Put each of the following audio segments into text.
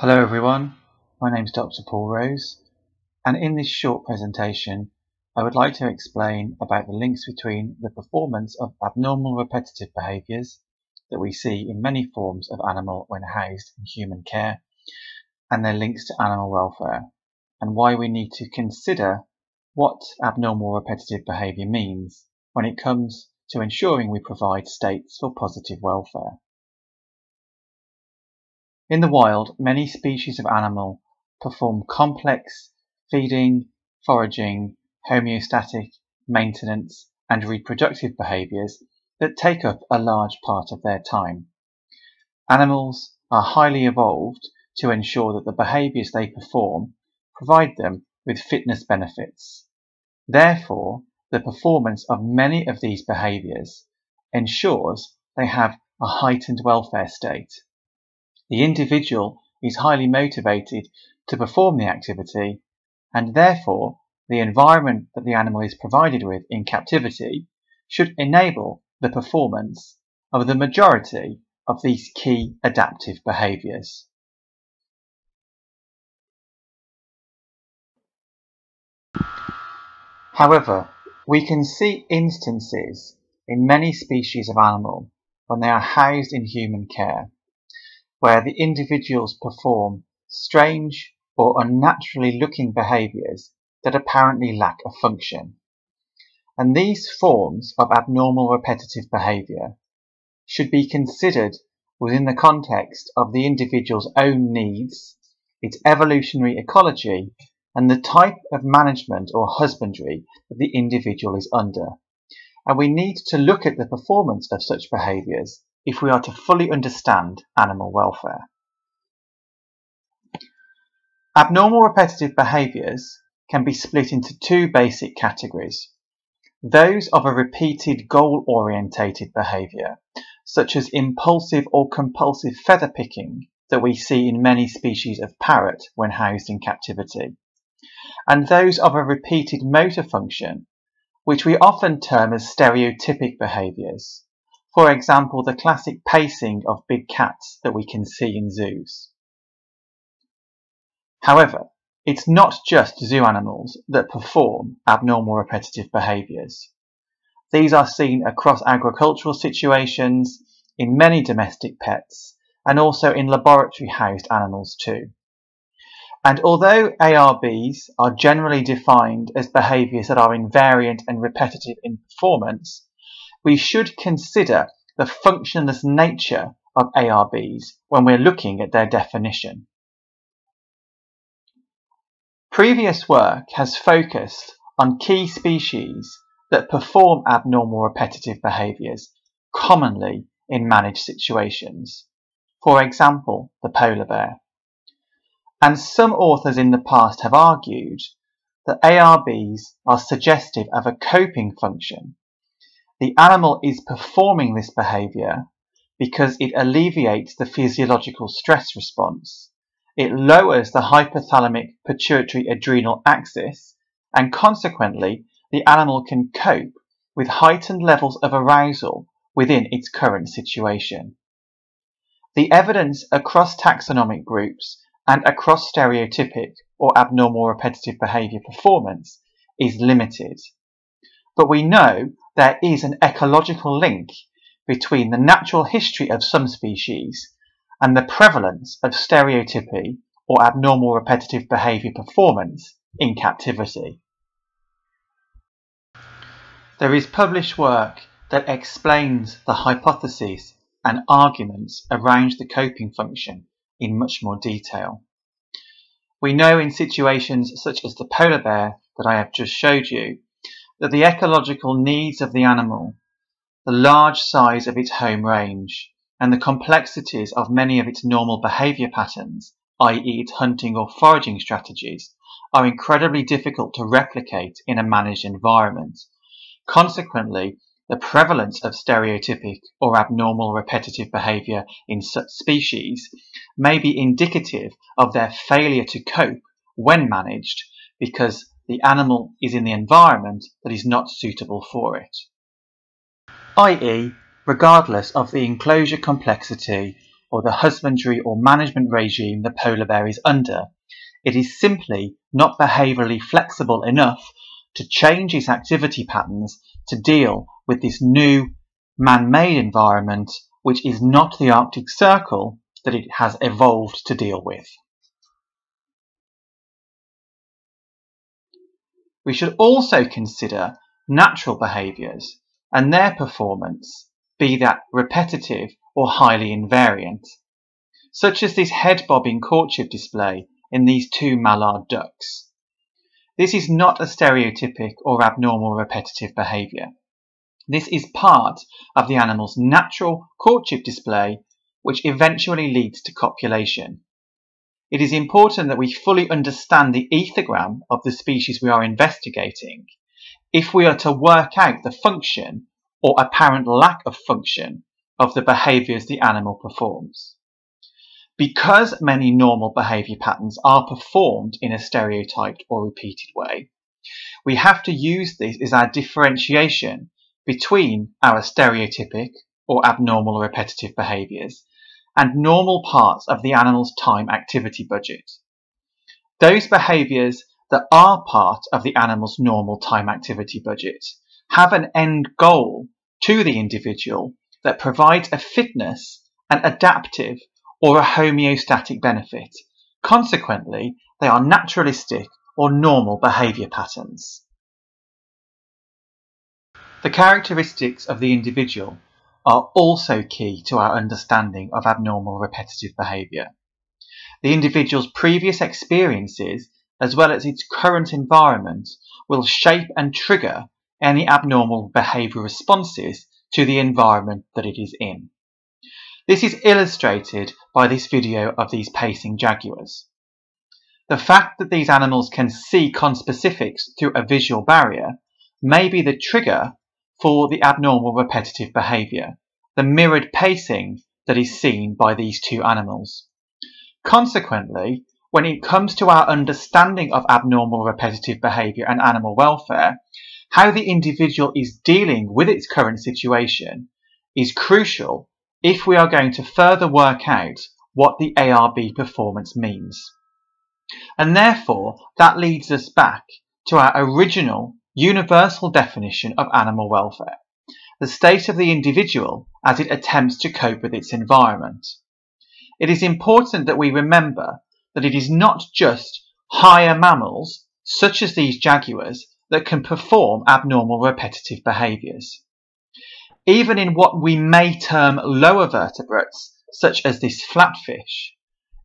Hello everyone, my name is Dr. Paul Rose and in this short presentation I would like to explain about the links between the performance of abnormal repetitive behaviours that we see in many forms of animal when housed in human care and their links to animal welfare and why we need to consider what abnormal repetitive behaviour means when it comes to ensuring we provide states for positive welfare. In the wild, many species of animal perform complex feeding, foraging, homeostatic, maintenance, and reproductive behaviors that take up a large part of their time. Animals are highly evolved to ensure that the behaviors they perform provide them with fitness benefits. Therefore, the performance of many of these behaviors ensures they have a heightened welfare state. The individual is highly motivated to perform the activity and therefore the environment that the animal is provided with in captivity should enable the performance of the majority of these key adaptive behaviours. However, we can see instances in many species of animal when they are housed in human care where the individuals perform strange or unnaturally looking behaviours that apparently lack a function. And these forms of abnormal repetitive behaviour should be considered within the context of the individual's own needs, its evolutionary ecology, and the type of management or husbandry that the individual is under. And we need to look at the performance of such behaviours if we are to fully understand animal welfare. Abnormal repetitive behaviours can be split into two basic categories. Those of a repeated goal-orientated behaviour, such as impulsive or compulsive feather picking that we see in many species of parrot when housed in captivity, and those of a repeated motor function, which we often term as stereotypic behaviours, for example, the classic pacing of big cats that we can see in zoos. However, it's not just zoo animals that perform abnormal repetitive behaviours. These are seen across agricultural situations, in many domestic pets, and also in laboratory housed animals too. And although ARBs are generally defined as behaviours that are invariant and repetitive in performance, we should consider the functionless nature of ARBs when we're looking at their definition. Previous work has focused on key species that perform abnormal repetitive behaviours commonly in managed situations, for example, the polar bear. And some authors in the past have argued that ARBs are suggestive of a coping function the animal is performing this behavior because it alleviates the physiological stress response. It lowers the hypothalamic pituitary adrenal axis and consequently the animal can cope with heightened levels of arousal within its current situation. The evidence across taxonomic groups and across stereotypic or abnormal repetitive behavior performance is limited. But we know there is an ecological link between the natural history of some species and the prevalence of stereotypy or abnormal repetitive behaviour performance in captivity. There is published work that explains the hypotheses and arguments around the coping function in much more detail. We know in situations such as the polar bear that I have just showed you that the ecological needs of the animal, the large size of its home range, and the complexities of many of its normal behaviour patterns, i.e. its hunting or foraging strategies, are incredibly difficult to replicate in a managed environment. Consequently, the prevalence of stereotypic or abnormal repetitive behaviour in such species may be indicative of their failure to cope when managed because the animal is in the environment that is not suitable for it. i.e., regardless of the enclosure complexity or the husbandry or management regime the polar bear is under. It is simply not behaviourally flexible enough to change its activity patterns to deal with this new man-made environment which is not the Arctic Circle that it has evolved to deal with. We should also consider natural behaviours and their performance, be that repetitive or highly invariant, such as this head bobbing courtship display in these two mallard ducks. This is not a stereotypic or abnormal repetitive behaviour. This is part of the animal's natural courtship display, which eventually leads to copulation. It is important that we fully understand the ethogram of the species we are investigating if we are to work out the function or apparent lack of function of the behaviours the animal performs. Because many normal behaviour patterns are performed in a stereotyped or repeated way, we have to use this as our differentiation between our stereotypic or abnormal repetitive behaviours and normal parts of the animal's time activity budget. Those behaviours that are part of the animal's normal time activity budget have an end goal to the individual that provides a fitness, an adaptive, or a homeostatic benefit. Consequently, they are naturalistic or normal behaviour patterns. The characteristics of the individual are also key to our understanding of abnormal repetitive behaviour. The individual's previous experiences, as well as its current environment, will shape and trigger any abnormal behaviour responses to the environment that it is in. This is illustrated by this video of these pacing jaguars. The fact that these animals can see conspecifics through a visual barrier may be the trigger for the abnormal repetitive behaviour, the mirrored pacing that is seen by these two animals. Consequently, when it comes to our understanding of abnormal repetitive behaviour and animal welfare, how the individual is dealing with its current situation is crucial if we are going to further work out what the ARB performance means. And therefore, that leads us back to our original universal definition of animal welfare, the state of the individual as it attempts to cope with its environment. It is important that we remember that it is not just higher mammals, such as these jaguars, that can perform abnormal repetitive behaviours. Even in what we may term lower vertebrates, such as this flatfish,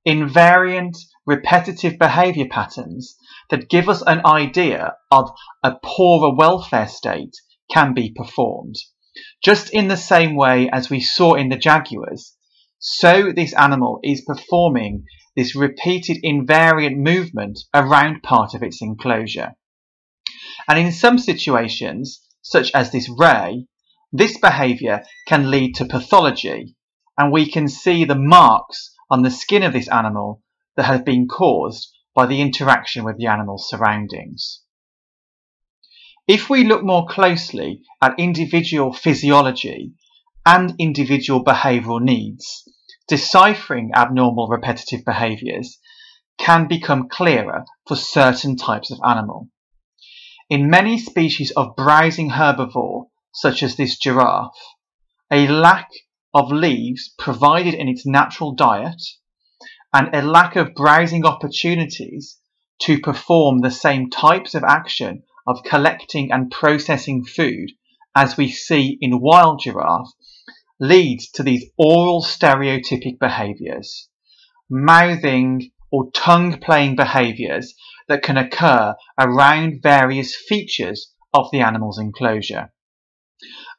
invariant repetitive behaviour patterns that give us an idea of a poorer welfare state can be performed. Just in the same way as we saw in the jaguars, so this animal is performing this repeated invariant movement around part of its enclosure. And in some situations, such as this ray, this behaviour can lead to pathology, and we can see the marks on the skin of this animal that have been caused by the interaction with the animal's surroundings. If we look more closely at individual physiology and individual behavioural needs, deciphering abnormal repetitive behaviours can become clearer for certain types of animal. In many species of browsing herbivore, such as this giraffe, a lack of leaves provided in its natural diet and a lack of browsing opportunities to perform the same types of action of collecting and processing food as we see in wild giraffe leads to these oral stereotypic behaviours, mouthing or tongue playing behaviours that can occur around various features of the animal's enclosure.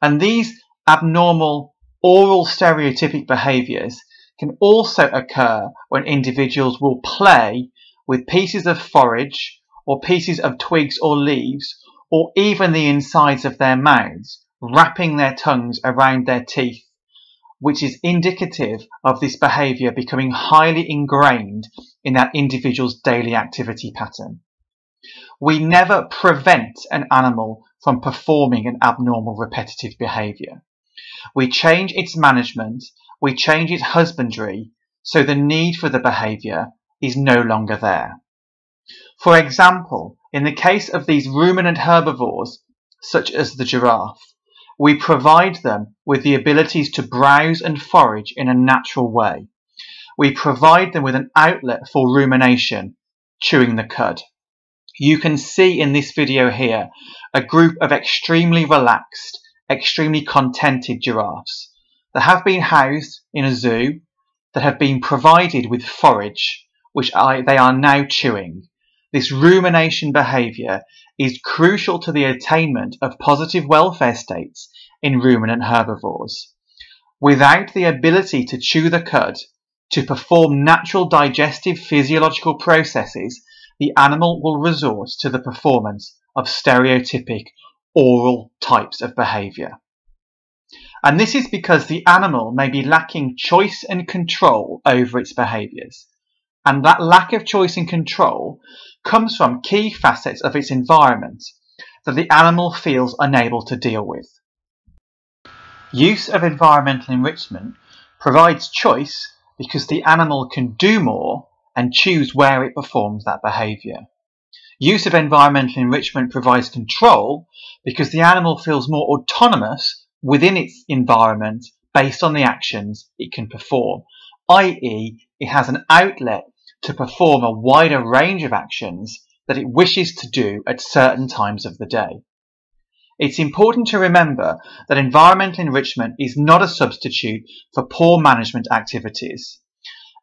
And these abnormal oral stereotypic behaviours can also occur when individuals will play with pieces of forage or pieces of twigs or leaves or even the insides of their mouths, wrapping their tongues around their teeth, which is indicative of this behaviour becoming highly ingrained in that individual's daily activity pattern. We never prevent an animal from performing an abnormal repetitive behaviour. We change its management we change its husbandry so the need for the behaviour is no longer there. For example, in the case of these ruminant herbivores, such as the giraffe, we provide them with the abilities to browse and forage in a natural way. We provide them with an outlet for rumination, chewing the cud. You can see in this video here a group of extremely relaxed, extremely contented giraffes that have been housed in a zoo that have been provided with forage, which I, they are now chewing. This rumination behaviour is crucial to the attainment of positive welfare states in ruminant herbivores. Without the ability to chew the cud, to perform natural digestive physiological processes, the animal will resort to the performance of stereotypic oral types of behaviour. And this is because the animal may be lacking choice and control over its behaviours. And that lack of choice and control comes from key facets of its environment that the animal feels unable to deal with. Use of environmental enrichment provides choice because the animal can do more and choose where it performs that behaviour. Use of environmental enrichment provides control because the animal feels more autonomous within its environment based on the actions it can perform, i.e., it has an outlet to perform a wider range of actions that it wishes to do at certain times of the day. It's important to remember that environmental enrichment is not a substitute for poor management activities.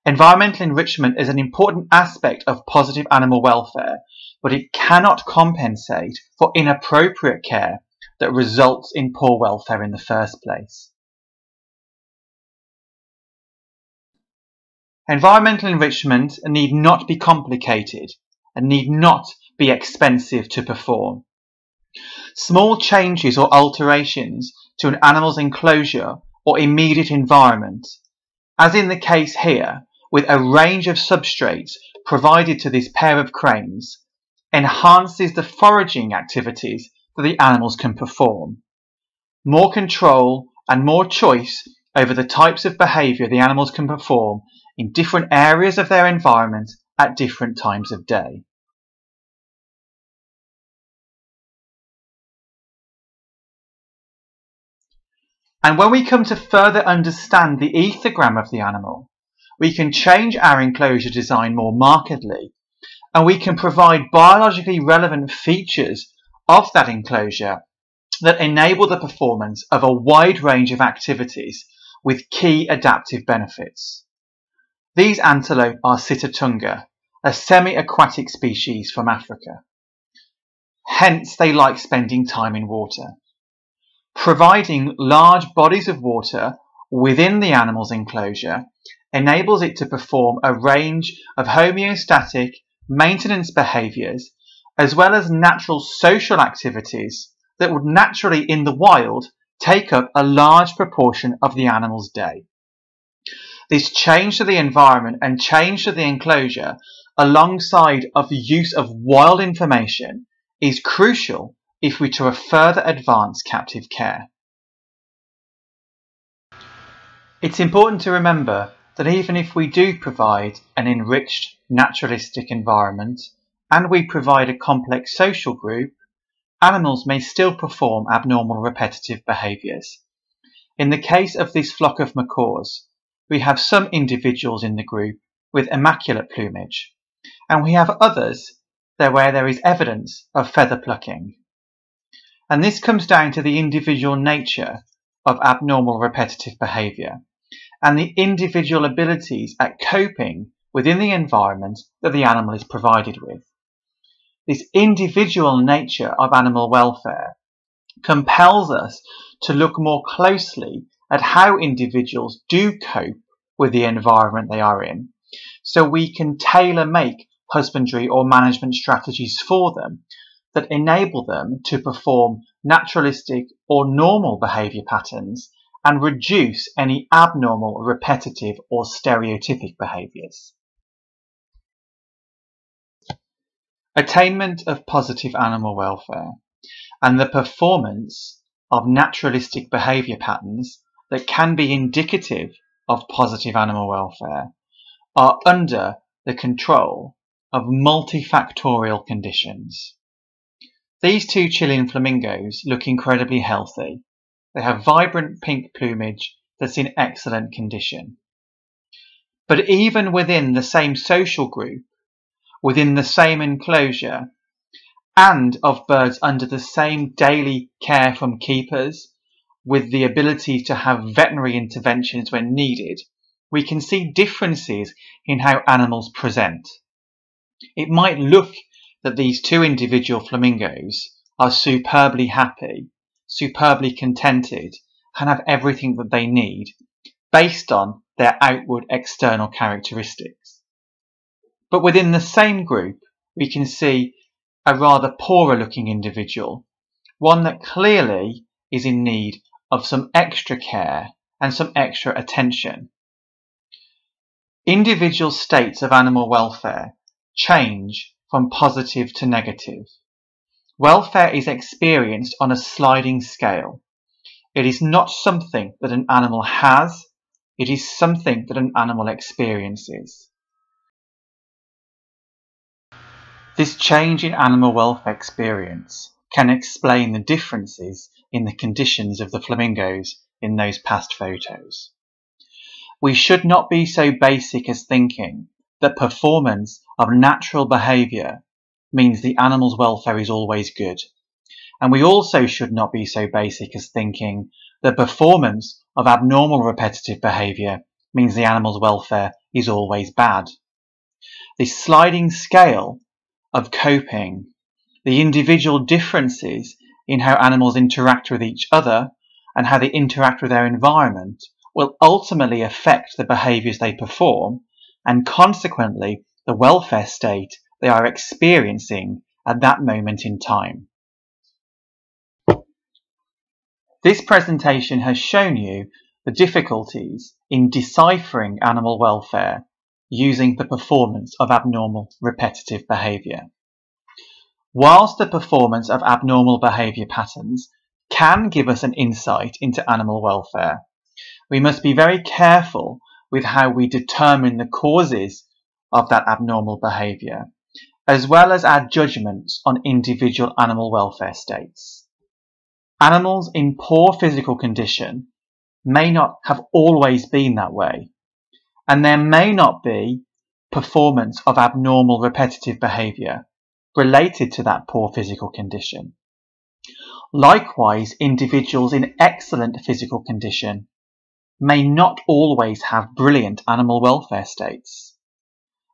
Environmental enrichment is an important aspect of positive animal welfare, but it cannot compensate for inappropriate care that results in poor welfare in the first place. Environmental enrichment need not be complicated and need not be expensive to perform. Small changes or alterations to an animal's enclosure or immediate environment, as in the case here, with a range of substrates provided to this pair of cranes, enhances the foraging activities that the animals can perform. More control and more choice over the types of behaviour the animals can perform in different areas of their environment at different times of day. And when we come to further understand the ethogram of the animal, we can change our enclosure design more markedly, and we can provide biologically relevant features of that enclosure that enable the performance of a wide range of activities with key adaptive benefits. These antelope are Sitatunga, a semi-aquatic species from Africa. Hence they like spending time in water. Providing large bodies of water within the animal's enclosure enables it to perform a range of homeostatic maintenance behaviours as well as natural social activities that would naturally in the wild take up a large proportion of the animal's day. This change to the environment and change to the enclosure alongside of the use of wild information is crucial if we to further advance captive care. It's important to remember that even if we do provide an enriched naturalistic environment and we provide a complex social group, animals may still perform abnormal repetitive behaviours. In the case of this flock of macaws, we have some individuals in the group with immaculate plumage, and we have others where there is evidence of feather plucking. And this comes down to the individual nature of abnormal repetitive behaviour and the individual abilities at coping within the environment that the animal is provided with. This individual nature of animal welfare compels us to look more closely at how individuals do cope with the environment they are in so we can tailor make husbandry or management strategies for them that enable them to perform naturalistic or normal behaviour patterns and reduce any abnormal, repetitive or stereotypic behaviours. Attainment of positive animal welfare and the performance of naturalistic behaviour patterns that can be indicative of positive animal welfare are under the control of multifactorial conditions. These two Chilean flamingos look incredibly healthy. They have vibrant pink plumage that's in excellent condition. But even within the same social group, within the same enclosure, and of birds under the same daily care from keepers, with the ability to have veterinary interventions when needed, we can see differences in how animals present. It might look that these two individual flamingos are superbly happy, superbly contented, and have everything that they need based on their outward external characteristics. But within the same group, we can see a rather poorer looking individual, one that clearly is in need of some extra care and some extra attention. Individual states of animal welfare change from positive to negative. Welfare is experienced on a sliding scale. It is not something that an animal has it is something that an animal experiences. This change in animal welfare experience can explain the differences in the conditions of the flamingos in those past photos. We should not be so basic as thinking that performance of natural behaviour means the animal's welfare is always good. And we also should not be so basic as thinking that performance of abnormal repetitive behaviour means the animal's welfare is always bad. This sliding scale of coping, the individual differences in how animals interact with each other and how they interact with their environment will ultimately affect the behaviours they perform and consequently the welfare state they are experiencing at that moment in time. This presentation has shown you the difficulties in deciphering animal welfare using the performance of abnormal repetitive behaviour. Whilst the performance of abnormal behaviour patterns can give us an insight into animal welfare, we must be very careful with how we determine the causes of that abnormal behaviour, as well as our judgments on individual animal welfare states. Animals in poor physical condition may not have always been that way, and there may not be performance of abnormal repetitive behavior related to that poor physical condition. Likewise, individuals in excellent physical condition may not always have brilliant animal welfare states.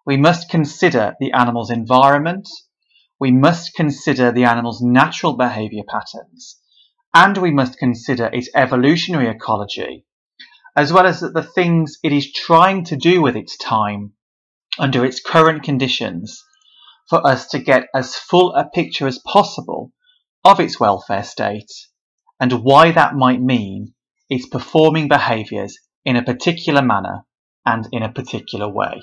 We must consider the animal's environment, we must consider the animal's natural behavior patterns, and we must consider its evolutionary ecology, as well as the things it is trying to do with its time under its current conditions for us to get as full a picture as possible of its welfare state and why that might mean it's performing behaviours in a particular manner and in a particular way.